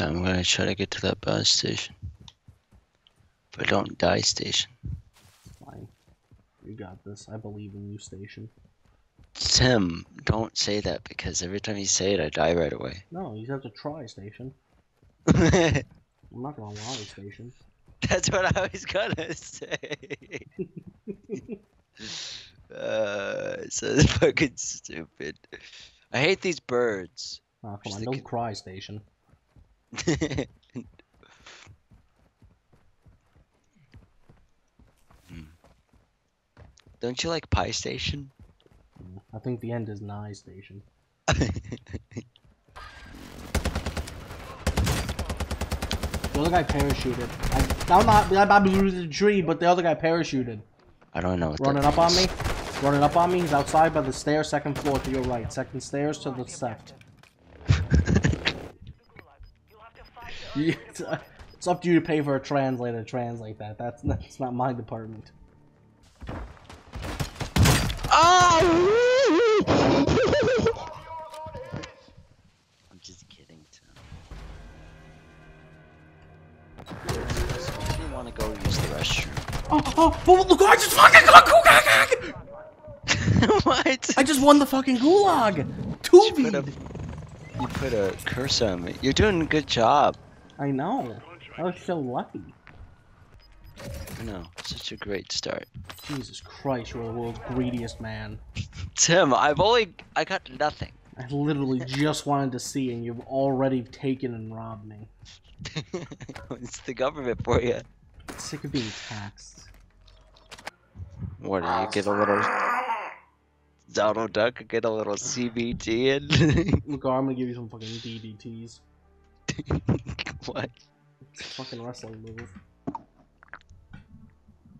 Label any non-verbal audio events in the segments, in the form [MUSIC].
Okay, I'm gonna try to get to that bus station. But don't die station. Fine. You got this. I believe in you, station. Tim, don't say that because every time you say it, I die right away. No, you have to try, station. [LAUGHS] I'm not gonna lie, station. That's what I was gonna say. [LAUGHS] uh, so [LAUGHS] fucking stupid. I hate these birds. Oh, come on, don't cry, station. Hmm. Don't you like Pie Station? I think the end is nigh, station. [LAUGHS] The other guy parachuted. I, I'm not. I'm not the tree, but the other guy parachuted. I don't know. What Running that up on me. Running up on me. He's outside by the stairs, second floor to your right. Second stairs to the left. You- It's, uh, it's up to you to pay for a translator to translate that. That's that's not my department. Oh! I'm just kidding, Tim. Do you want to go use the restroom? Oh, oh, oh look! I just fucking got gulag! [LAUGHS] what? I just won the fucking gulag. Two You put a, you put a curse on me. You're doing a good job. I know. I was so lucky. I know. Such a great start. Jesus Christ, you're the world's greediest man. [LAUGHS] Tim, I've only I got nothing. I literally just wanted to see, and you've already taken and robbed me. [LAUGHS] it's the government for you. Sick of being taxed. What do you get a little Donald Duck get a little CBT in? [LAUGHS] Look, I'm gonna give you some fucking DDTs. [LAUGHS] what? It's a fucking wrestling move.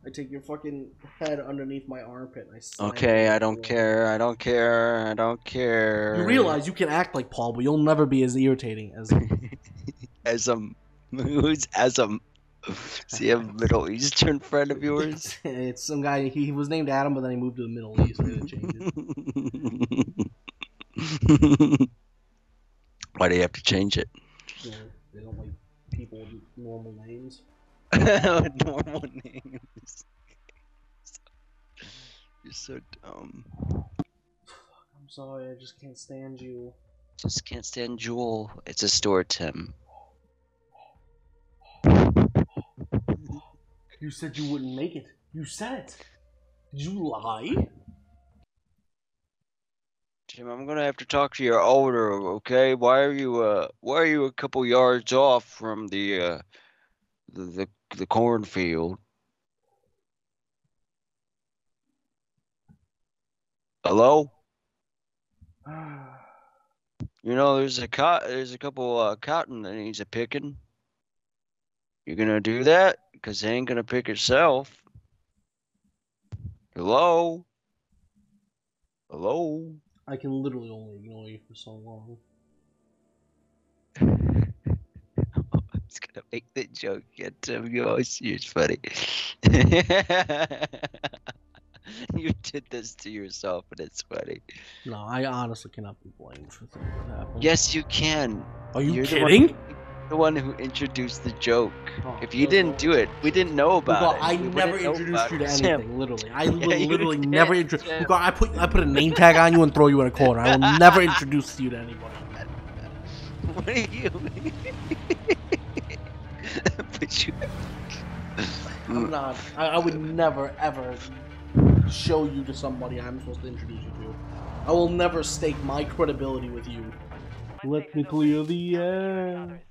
I take your fucking head underneath my armpit and I slam Okay, I don't care. I don't care. I don't care. You realize you can act like Paul, but you'll never be as irritating as Asm. Who's Asm? Is he a Middle Eastern friend of yours? [LAUGHS] it's some guy. He, he was named Adam, but then he moved to the Middle East. They change it. [LAUGHS] Why do you have to change it? You know, they don't like people with normal names. [LAUGHS] Normal names. You're so dumb. I'm sorry, I just can't stand you. Just can't stand Jewel. It's a store, Tim. You said you wouldn't make it. You said it. Did you lie? Tim, I'm gonna have to talk to your owner, okay? Why are you uh why are you a couple yards off from the uh the the, the cornfield? Hello? You know there's a cot there's a couple uh cotton that needs a picking. You gonna do that? Cause it ain't gonna pick itself. Hello? Hello? I can literally only ignore you for so long. [LAUGHS] I was gonna make the joke yet, Tim. You always you're funny. [LAUGHS] you did this to yourself, and it's funny. No, I honestly cannot be blamed for things that happen. Yes, you can. Are you You're kidding? The one who introduced the joke. Oh, If you didn't do it, we didn't know about Lugar, it. I We never introduced you to anything. Tim, Literally, I [LAUGHS] Yeah, li- literally never introduced. Tim. I put I put a name tag on you and throw you in a corner. I will never introduce you to anybody. [LAUGHS] What are you? but [LAUGHS] you. I'm not. I, I would never ever show you to somebody I'm supposed to introduce you to. I will never stake my credibility with you. Let me clear the air.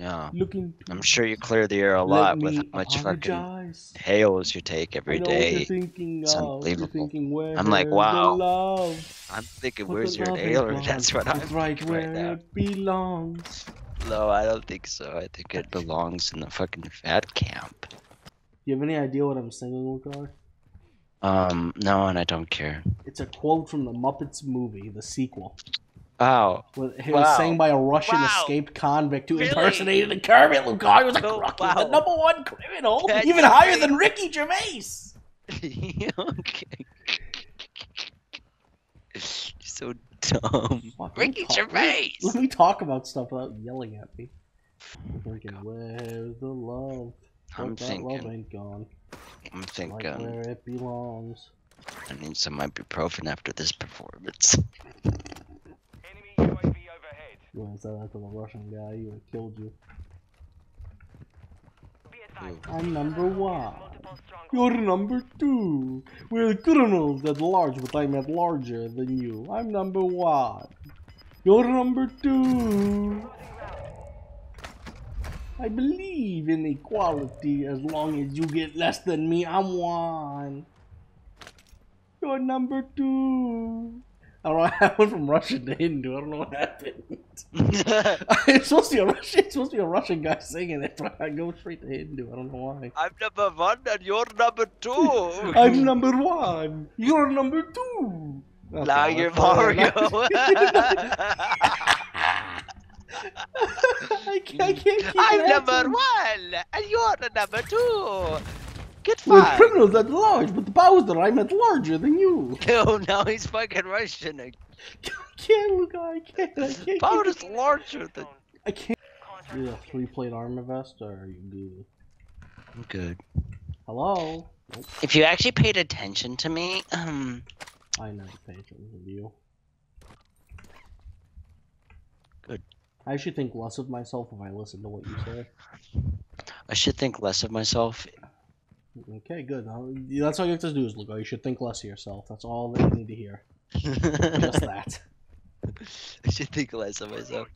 Yeah, Looking. I'm sure you clear the air a lot with how much fucking apologize. hails you take every I know what you're day. thinking It's unbelievable. I'm like, wow. I'm thinking, where's your in That's what I'm right thinking right where now. it belongs. No, I don't think so. I think it belongs in the fucking fat camp. Do you have any idea what I'm singing, Lugar? Um, no, and I don't care. It's a quote from the Muppets movie, the sequel. Wow. Well, It was Wow. sang by a Russian Wow. escaped convict who Really? impersonated a Kermit Lugar. He was a Oh, crook. wow. the number one criminal, That's even higher than Ricky Gervais. [LAUGHS] okay. You're so dumb. Fuck, let me Ricky talk- Gervais. Let me talk about stuff without yelling at me. Thinking, where's the love? I'm But that love thinking. ain't gone. I'm Like thinking. where it belongs. I need some ibuprofen after this performance. [LAUGHS] Enemy UAV overhead. You wouldn't say that to the Russian guy, he would have killed you. I'm number one. You're number two. We're criminals at large, but I'm at larger than you. I'm number one. You're number two. I believe in equality as long as you get less than me. I'm one. You're number two. I don't know. I went from Russian to Hindu. I don't know what happened. [LAUGHS] [LAUGHS] it's supposed to be a Russian. It's supposed to be a Russian guy singing it, but I go straight to Hindu. I don't know why. I'm number one and you're number two. [LAUGHS] I'm number one. You're number two. Okay, now you're Mario. I can't, I can't I'm number one and you're number two. Get We're criminals at large, but the Bowser, I'm at larger than you. Oh [LAUGHS] no, now he's fucking Russian. I can't, Luca. I can't. I can't. Power it- is larger than. I can't. Contract You a three-plate armor vest, or are you good? I'm good. Hello. If you actually paid attention to me, um, I never paid attention to you. Good. I should think less of myself if I listen to what you say. I should think less of myself. Okay, good. Now, That's all you have to do is look. You should think less of yourself. That's all that you need to hear. [LAUGHS] Just that. [LAUGHS] I should think less of myself.